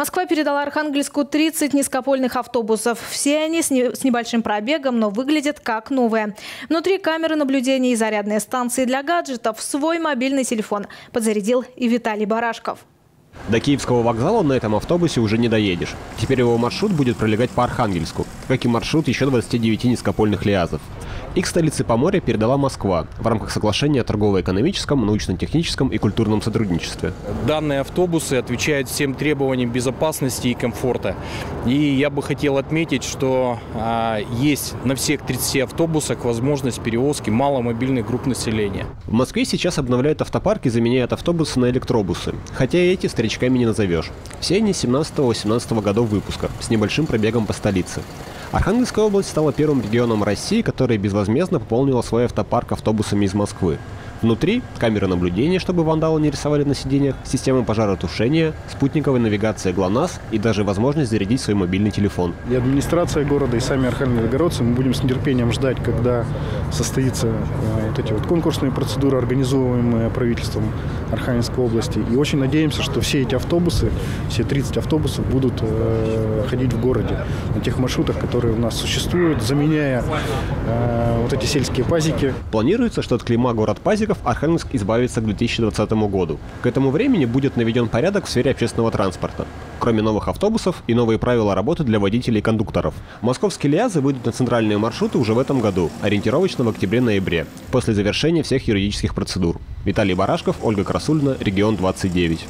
Москва передала Архангельску 30 низкопольных автобусов. Все они с, не, с небольшим пробегом, но выглядят как новые. Внутри камеры наблюдения и зарядные станции для гаджетов. Свой мобильный телефон подзарядил и Виталий Барашков. До Киевского вокзала на этом автобусе уже не доедешь. Теперь его маршрут будет пролегать по Архангельску, как и маршрут еще 29 низкопольных лиазов. Их столицы Поморья передала Москва в рамках соглашения о торгово-экономическом, научно-техническом и культурном сотрудничестве. Данные автобусы отвечают всем требованиям безопасности и комфорта. И я бы хотел отметить, что а, есть на всех 30 автобусах возможность перевозки маломобильных групп населения. В Москве сейчас обновляют автопарки, заменяют автобусы на электробусы. Хотя и эти старичками не назовешь. Все они 17-18 годов выпуска, с небольшим пробегом по столице. Архангельская область стала первым регионом России, который безвозмездно пополнила свой автопарк автобусами из Москвы. Внутри камеры наблюдения, чтобы вандалы не рисовали на сиденьях, система пожаротушения, спутниковая навигация ГЛОНАСС и даже возможность зарядить свой мобильный телефон. И администрация города, и сами архангельгородцы мы будем с нетерпением ждать, когда состоится э, вот эти вот конкурсные процедуры, организовываемые правительством Архангельской области. И очень надеемся, что все эти автобусы, все 30 автобусов будут э, ходить в городе на тех маршрутах, которые у нас существуют, заменяя э, вот эти сельские пазики. Планируется, что от клейма город пазик наркотиков Архангельск избавится к 2020 году. К этому времени будет наведен порядок в сфере общественного транспорта. Кроме новых автобусов и новые правила работы для водителей и кондукторов. Московские лиазы выйдут на центральные маршруты уже в этом году, ориентировочно в октябре-ноябре, после завершения всех юридических процедур. Виталий Барашков, Ольга Красульна, Регион 29.